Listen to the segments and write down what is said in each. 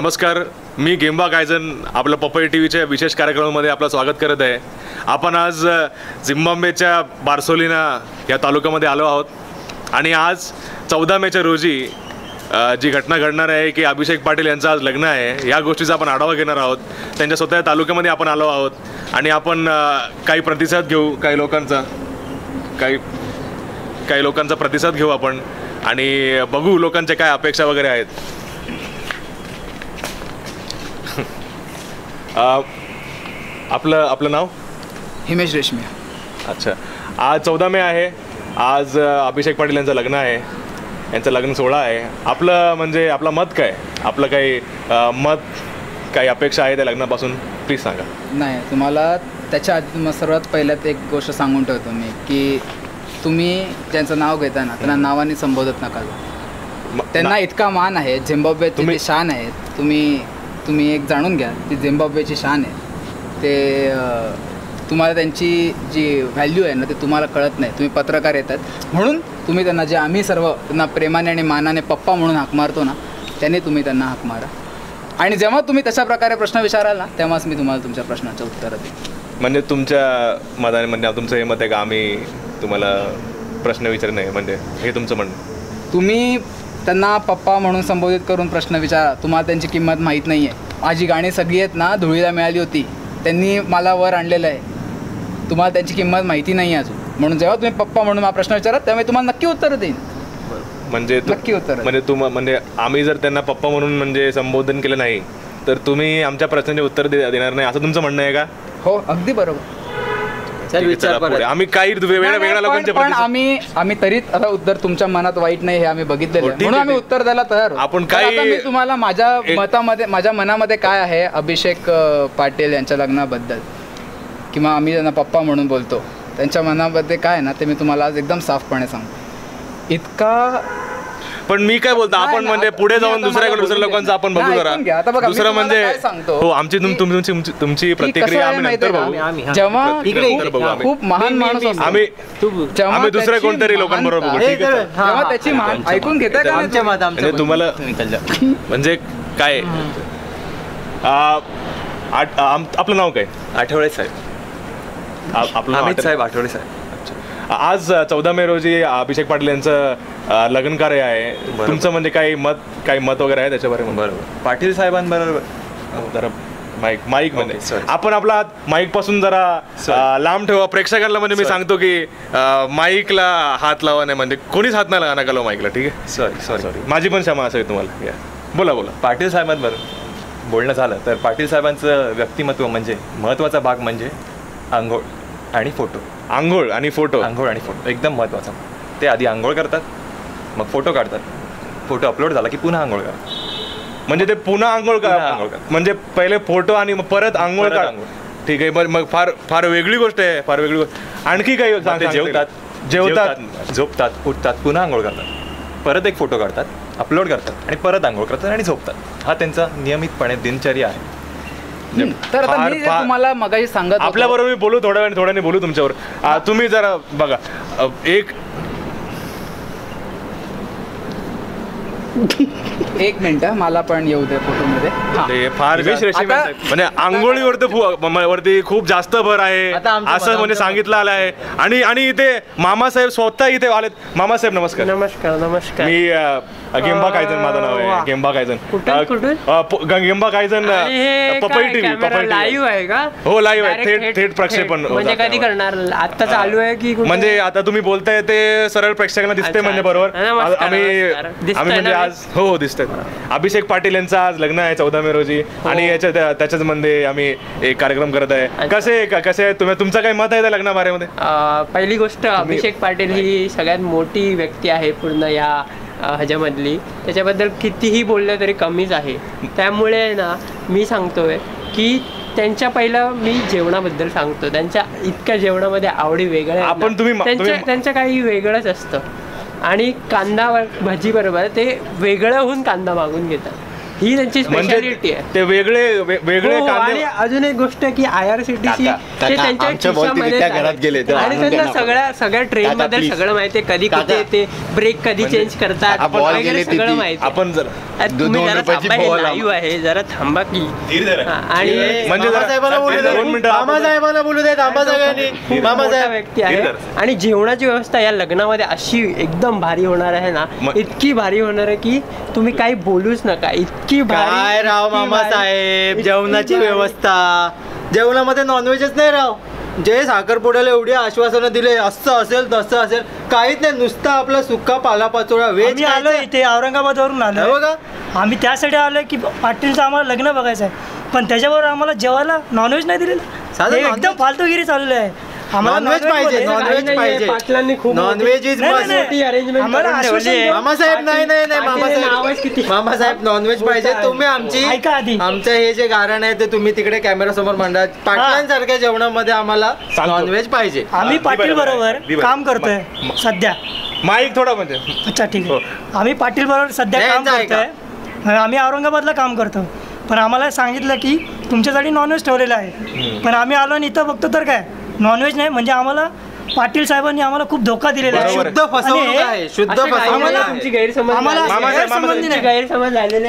नमस्कार मी गेंबा गायजन आपलं पपई टी व्हीच्या विशेष कार्यक्रमामध्ये आपलं स्वागत करत आहे. आपण आज झिम्बाब्वेच्या बार्सोलिना या तालुक्यामध्ये आलो आहोत. आणि आज चौदा मेच्या रोजी जी घटना घडणार आहे की अभिषेक पाटील यांचं आज लग्न आहे या गोष्टीचा आपण आढावा घेणार आहोत. त्यांच्या स्वतः या तालुक्यामध्ये आपण आलो आहोत. आणि आपण काही प्रतिसाद घेऊ काही लोकांचा. काही काही लोकांचा प्रतिसाद घेऊ आपण. आणि बघू लोकांच्या काय अपेक्षा वगैरे आहेत. आपलं आपलं नाव? हिमेश रेशमिया अच्छा. आज चौदा मे आहे. आज अभिषेक पाटील यांचं लग्न आहे. यांचं लग्न सोहळा आहे. आपलं म्हणजे आपलं मत काय? आपलं काही मत काही अपेक्षा आहे त्या लग्नापासून? प्लीज सांगा. नाही तुम्हाला त्याच्या आधी तुम्हाला सर्वात पहिल्यात एक गोष्ट सांगून ठेवतो मी की तुम्ही ज्यांचं नाव घेता ना त्यांना नावाने संबोधत नका त्यांना इतका मान आहे झिम्बाब्वेची तुम्ही- शान आहेत तुम्ही तुम्ही एक जाणून घ्या ती झिम्बाब्वेची शान आहे. ते तुम्हाला त्यांची जी व्हॅल्यू आहे ना ते तुम्हाला कळत नाही. तुम्ही पत्रकार येतात. म्हणून तुम्ही त्यांना जे आम्ही सर्व त्यांना प्रेमाने आणि मानाने पप्पा म्हणून हाक मारतो ना त्याने तुम्ही त्यांना हाक मारा. आणि जेव्हा तुम्ही तशा प्रकारे प्रश्न विचाराल ना तेव्हाच मी तुम्हाला तुमच्या प्रश्नाचं उत्तर देईन. म्हणजे तुमच्या मताने म्हणजे तुमचं हे मत आहे का आम्ही तुम्हाला प्रश्न विचार नाही म्हणजे हे तुमचं म्हणणं? तुम्ही त्यांना पप्पा म्हणून संबोधित करून प्रश्न विचारा. तुम्हाला त्यांची किंमत माहीत नाही आहे माझी गाणी सगळी आहेत ना धुळीला मिळाली होती. त्यांनी मला वर आणलेलं आहे. तुम्हाला त्यांची किंमत माहिती नाही आहे अजून. म्हणून जेव्हा तुम्ही पप्पा म्हणून मला प्रश्न विचारा तेव्हा मी तुम्हाला नक्की उत्तर देईन. म्हणजे नक्की उत्तर. म्हणजे तुम म्हणजे आम्ही जर त्यांना पप्पा म्हणून म्हणजे संबोधन केलं नाही तर तुम्ही आमच्या प्रश्नाचे उत्तर दे- देणार नाही. असं तुमचं म्हणणं आहे का? हो अगदी बरोबर. चला पुढे. आम्ही काही वेगळ्या नाही, वेगळ्या नाही, लोकांचे पण- पण प्रतिसाद- आम्ही आम्ही तरीच आता उत्तर तुमच्या मनात वाईट नाही हे आम्ही बघितलेलं हो, आहे ठीक म्हणून आहे, आम्ही ठीक. उत्तर द्यायला तयार आहोत. आपण तर काही- आता मी तुम्हाला माझ्या एक- मतामध्ये माझ्या मनामध्ये काय आहे अभिषेक अ, पाटील यांच्या लग्नाबद्दल किंवा आम्ही त्यांना पप्पा म्हणून बोलतो त्यांच्या मनामध्ये काय आहे ना ते मी तुम्हाला आज एकदम साफपणे सांगतो इतका पण मी काय बोलतो आपण म्हणजे पुढे जाऊन दुसऱ्याकडे दुसऱ्या बोलू लोकांचं. आपण बघू मी दुसरं म्हणजे काय सांगतो? हो आमची तुमची तुमची प्रतिक्रिया आहे आम्ही नंतर बघू. जेव्हा इकडे- नंतर बघू आम्ही. खूप महान माणूस आम्ही आम्ही दुसऱ्या कोणतरी लोकांबरोबर बघू ठीक आहे. त्याची ऐकून मत. तुम्हाला-. म्हणजे काय? आ, आठ- आम- आपलं नाव काय? आठवडे साहेब. आपलं साहेब आठवडे साहेब. आज चौदा मे रोजी अभिषेक पाटील यांचं लग्न कार्य आहे. तुमचं म्हणजे काही मत काही मत वगैरे आहे त्याच्यावर? बरोबर. पाटील साहेबांबरोबर. जरा माईक माईक sorry. आपण आपला माईकपासून जरा लांब ठेवा. प्रेक्षकांना म्हणजे मी. सांगतो की माईकला हात लावा नाही म्हणजे कोणीच हात नाही नका लावा माईकला ठीक आहे? सॉरी सॉरी सॉरी माझी पण क्षमा असेल तुम्हाला. या. बोला बोला. पाटील साहेबांबरोबर बोलणं झालं तर पाटील साहेबांचं व्यक्तिमत्व म्हणजे महत्त्वाचा भाग म्हणजे आंघोळ आणि फोटो. आंघोळ आणि फोटो. आंघोळ आणि फोटो. एकदम महत्त्वाचा ते आधी आंघोळ करतात मग फोटो काढतात. फोटो अपलोड झाला की पुन्हा आंघोळ करतात. म्हणजे ते पुन्हा आंघोळ का. म्हणजे पहिले फोटो आणि मग परत आंघोळ परत का आंघोळ. ठीक आहे मग फार फार वेगळी गोष्ट आहे फार वेगळी गोष्ट. आणखी काही जेवतात? जेवतात झोपतात उठतात पुन्हा आंघोळ करतात. परत एक फोटो काढतात अपलोड करतात आणि परत आंघोळ करतात आणि झोपतात. हा त्यांचा नियमितपणे दिनचर्या आहे. तर आता मी जे तुम्हाला मगाशी सांगत आपल्या बरोबर मी बोलू थोड्या वेळ थोड्याने बोलू तुमच्यावर. तुम्ही जरा बघा. एक एक मिनिट मला पण येऊ दे फोटोमध्ये. हा. फार म्हणजे म- वरती खूप जास्त भर आहे. असं म्हणजे सांगितलं आलं आहे. आणि आणि इथे मामासाहेब स्वतः इथे आलेत. मामासाहेब नमस्कार. नमस्कार नमस्कार. मी गेंबा कायजन माझं नाव आहे. गेंबा कायजन. गेंबा कायजन हे पपई काय टीव्ही पपई लाईव्ह आहे का? हो, live आहे. थेट- थेट प्रक्षेपण होत म्हणजे कधी. करणार? आता चालू आहे की? म्हणजे आता तुम्ही बोलताय ते सरळ प्रेक्षकांना दिसते म्हणजे. बरोबर. आम्ही आम्ही म्हणजे? आज हो हो दिसतंय. अभिषेक पाटील यांचं आज लग्न आहे चौदा मे रोजी आणि याच्या त्या- त्याच्याच मध्ये आम्ही एक कार्यक्रम करत आहे. कसे कसे तुम्ही तुमचं काही मत आहे त्या लग्नाबारेमध्ये पहिली गोष्ट अभिषेक पाटील ही सगळ्यात मोठी व्यक्ती आहे पूर्ण या ह्याच्यामधली. त्याच्याबद्दल कितीही बोललं तरी कमीच आहे. त्यामुळे ना मी सांगतोय की त्यांच्या पहिलं मी जेवणाबद्दल सांगतो. त्यांच्या इतक्या जेवणामध्ये आवडी वेगळ्या. आपण तुम्ही त्यांच्या तुम्ही- त्यांचं काही वेगळंच असतं. आणि कांदा भजी बरोबर ते वेगळं होऊन कांदा मागून घेतात. ही त्यांची म्हणजे स्पेशालिटी आहे. ते वेगळे वेगळे हो, आणि अजून एक गोष्ट की I R C T C ते त्यांच्या गेले, आणि त्यांना सगळ्या सगळ्या ट्रेन मध्ये. सगळं माहितीये कधी काका. कुठे ते ब्रेक कधी चेंज करतात सगळं. माहिती आपण जर तुम्ही जरा थांबा हे लाईव्ह आहे जरा थांबा की. आणि म्हणजे जरा- मामासाहेबाला बोलू दोन दे. मिनिटं मामासाहेबाला बोलू दे थांबा सगळ्यांनी खूप मोठा मामासाहेब व्यक्ती आहे आणि जेवणाची व्यवस्था या लग्नामध्ये अशी एकदम भारी होणार आहे ना इतकी भारी होणार आहे की तुम्ही काही बोलूच नका इतकी भारी काय राव इतकी मामासाहेब भारी, जेवणाची इतकी. व्यवस्था. जेवणामध्ये नॉनव्हेजच नाही राव. जे साखरपुड्याला एवढी आश्वासनं दिले असं असेल तसं असेल काहीच नाही. नुसतं आपला सुक्का पालापाचोळा व्हेज आम्ही आलो इथे औरंगाबादवरून आलो. बघा आम्ही त्यासाठी आलोय की पाटीलचं आम्हाला लग्न बघायचं आहे पण त्याच्याबरोबर आम्हाला जेवायला नॉनव्हेज नाही दिलेलं. साधं हे non-veg? एकदम फालतूगिरी चाललेली आहे नॉनव्हेज पाहिजे नॉनव्हेज पाहिजे. पाटलांनी खूप नॉनव्हेज इज आम्हाला. मामासाहेब नाही नाही नाही मामासाहेब किती? मामासाहेब नॉनव्हेज पाहिजे. तुम्ही आमची ऐका आधी. आमचं हे जे गारण आहे ते तुम्ही तिकडे कॅमेरा समोर मांडा. पाटलांसारख्या जेवणामध्ये आम्हाला नॉनव्हेज पाहिजे. आम्ही हा, पाटील बरोबर. काम करतोय सध्या. माईक थोडा म्हणजे अच्छा ठीक हो. आहे आम्ही पाटील बरोबर सध्या काम. करतोय. आम्ही औरंगाबादला काम करतो. पण आम्हाला सांगितलं की तुमच्यासाठी नॉनव्हेज ठेवलेलं आहे. पण आम्ही आलो आणि इथं बघतो तर काय? नॉनव्हेज नाही म्हणजे आम्हाला पाटील साहेबांनी आम्हाला खूप धोका दिलेला आहे आहे. शुद्ध फसवणूक हे- आहे शुद्ध असं काही फसवणूक नाहीये, आहे तुमची गैरसमज आम्हाला झालेली आहे. मामासाहेब, गैरसंबंधी तुमची नाही. गैरसमज झालेले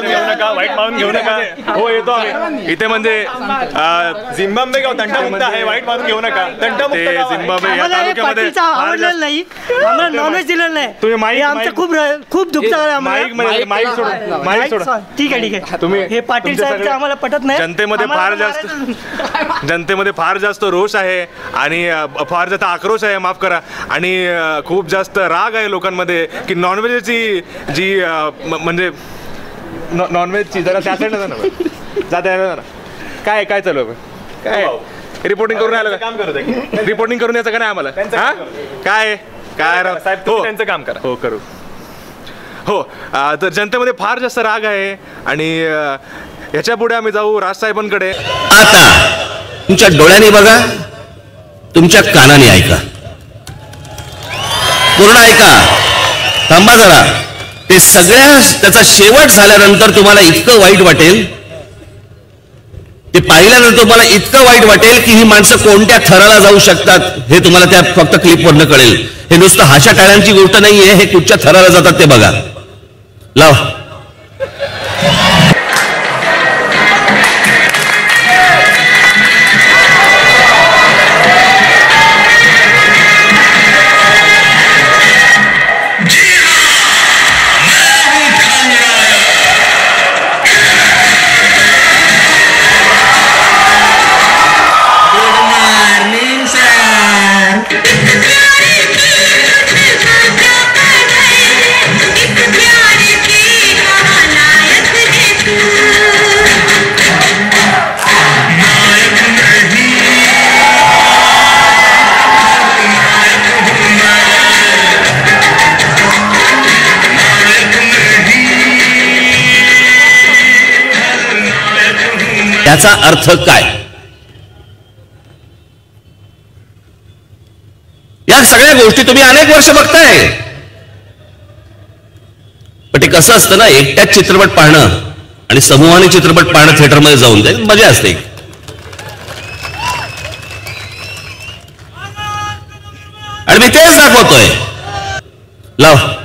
घेऊ नका वाईट मानून घेऊ नका. हो येतो आम्ही. इथे म्हणजे झिम्बाब्वे गाव तंटामुक्त आहे वाईट मानून घेऊ नका. तंटामुक्त. झिम्बाब्वे या हे तालुक्यामध्ये आवडलेलं नाही. आम्हाला नॉनव्हेज दिलेलं नाही. तुम्ही हे आमचं खूप खूप दुःख झालं आम्हाला. माईक माईक सोडून माईक सोडून ठीक आहे ठीक आहे. तुम्ही- हे पाटील सगळ्या- आम्हाला पटत नाही. जनतेमध्ये फार जास्त जनतेमध्ये फार जास्त रोष आहे आणि फार जास्त आक्रोश आहे माफ करा. आणि खूप जास्त राग आहे लोकांमध्ये की नॉनव्हेजची जी म्हणजे नॉनव्हेजची जरा त्या साईडला जा ना बरं. जा त्या साईडला जा ना. काय काय चालू आहे? काय रिपोर्टिंग करून राहिलं काम करू दे. का रिपोर्टिंग करून यायचं का नाही आम्हाला? त्यांचं हा? काम करू. काय? काय राव साहेब तुम्ही हो. त्यांचं काम करा. हो करू. हो तर जनतेमध्ये फार जास्त राग आहे आणि अ, याच्यापुढे आम्ही जाऊ राजसाहेबांकडे आता तुमच्या डोळ्याने बघा तुमच्या कानाने ऐका. पूर्ण ऐका थांबा जरा. ते सगळ्या त्याचा शेवट झाल्यानंतर तुम्हाला इतकं वाईट वाटेल. ते पाहिल्यानंतर तुम्हाला इतकं वाईट वाटेल की ही माणसं कोणत्या थराला जाऊ शकतात हे तुम्हाला त्या फक्त क्लिपवरनं कळेल. हे नुसतं हाशा टाळ्यांची गोष्ट नाहीये हे कुठच्या थराला जातात ते बघा. लाव. याचा अर्थ काय? या सगळ्या गोष्टी तुम्ही अनेक वर्ष बघताय. पण ते कसं असतं ना एकट्याच चित्रपट पाहणं आणि समूहाने चित्रपट पाहणं थिएटरमध्ये जाऊन ते मजा असते. आणि मी तेच दाखवतोय. लाव.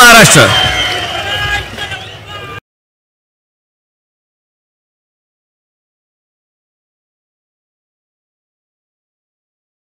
Maharashtra.